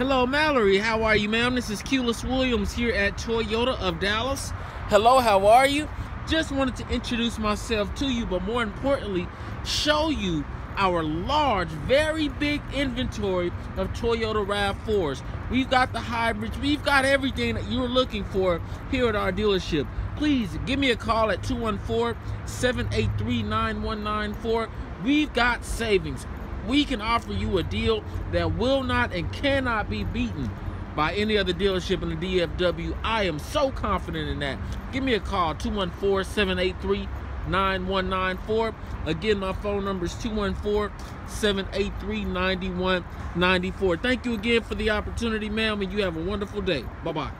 Hello, Mallory. How are you, ma'am? This is Culus Williams here at Toyota of Dallas. Hello, how are you? Just wanted to introduce myself to you, but more importantly, show you our large, very big inventory of Toyota RAV4s. We've got the hybrids, we've got everything that you're looking for here at our dealership. Please give me a call at 214 783 9194. We've got savings. We can offer you a deal that will not and cannot be beaten by any other dealership in the DFW. I am so confident in that. Give me a call 214 783 9194. Again, my phone number is 214 783 9194. Thank you again for the opportunity, ma'am, and you have a wonderful day. Bye bye.